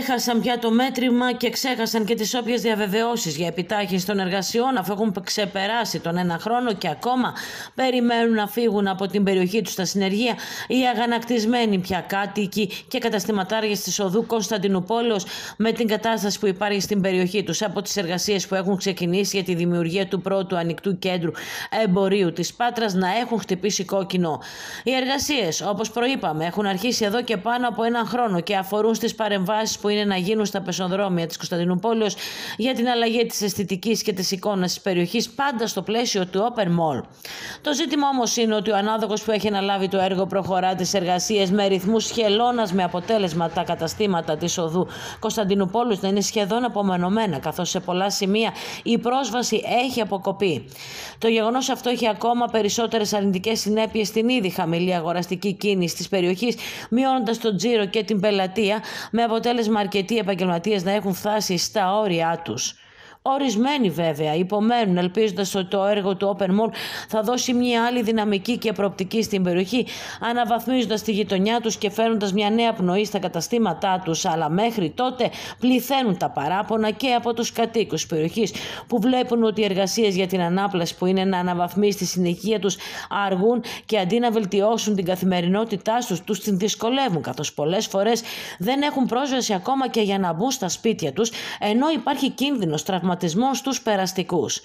έχασαν πια το μέτρημα και ξέχασαν και τις όποιες διαβεβαιώσεις για επιτάχυνση των εργασιών αφού έχουν ξεπεράσει τον ένα χρόνο και ακόμα περιμένουν να φύγουν από την περιοχή τους στα συνεργεία οι αγανακτισμένοι πια κάτοικοι και καταστηματάριες της οδού Κωνσταντινούπολεως με την κατάσταση που υπάρχει στην περιοχή τους από τις εργασίες που έχουν ξεκινήσει για τη δημιουργία του πρώτου ανοιχτού κέντρου εμπορίου της Πάτρας να έχουν χτυπήσει κόκκινο. Οι εργασίες όπως προείπαμε έχουν αρχίσει εδώ και πάνω από ένα χρόνο και αφορούν στις παρεμβάσεις που είναι να γίνουν στα πεσοδρόμια της Κωνσταντινούπολης για την αλλαγή της αισθητικής και της εικόνας της περιοχής πάντα στο πλαίσιο του Open Mall. Το ζήτημα όμως είναι ότι ο ανάδοχος που έχει αναλάβει το έργο προχωρά τις εργασίες με ρυθμούς χελώνας με αποτέλεσμα τα καταστήματα της οδού Κωνσταντινούπολης να είναι σχεδόν απομονωμένα καθώς σε πολλά σημεία η πρόσβαση έχει αποκοπεί. Το γεγονός αυτό έχει ακόμα περισσότερες αρνητικές συνέπειες στην ήδη χαμηλή αγοραστική κίνηση της περιοχής μειώνοντας τον τζίρο και την πελατεία με αποτέλεσμα αποτέλεσμα αρκετοί επαγγελματίες να έχουν φτάσει στα όρια τους. Ορισμένοι βέβαια υπομένουν ελπίζοντας ότι το έργο του Open Mall θα δώσει μια άλλη δυναμική και προοπτική στην περιοχή, αναβαθμίζοντας τη γειτονιά τους και φέρνοντα μια νέα πνοή στα καταστήματά τους. Αλλά μέχρι τότε πληθαίνουν τα παράπονα και από τους κατοίκους της περιοχής που βλέπουν ότι οι εργασίες για την ανάπλαση που είναι να αναβαθμίσει τη συνοικία τους αργούν και αντί να βελτιώσουν την καθημερινότητά τους, τους την δυσκολεύουν καθώς πολλές φορές δεν έχουν πρόσβαση ακόμα και για να μπουν στα σπίτια τους ενώ υπάρχει κίνδυνος τραυματισμού τραυματισμό στους περαστικούς.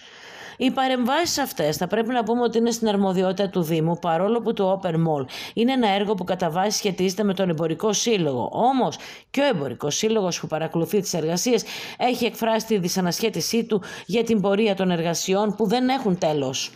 Οι παρεμβάσεις αυτές θα πρέπει να πούμε ότι είναι στην αρμοδιότητα του Δήμου, παρόλο που το Open Mall είναι ένα έργο που κατά βάση σχετίζεται με τον Εμπορικό Σύλλογο. Όμως και ο Εμπορικός Σύλλογος που παρακολουθεί τις εργασίες έχει εκφράσει τη δυσανασχέτισή του για την πορεία των εργασιών που δεν έχουν τέλος.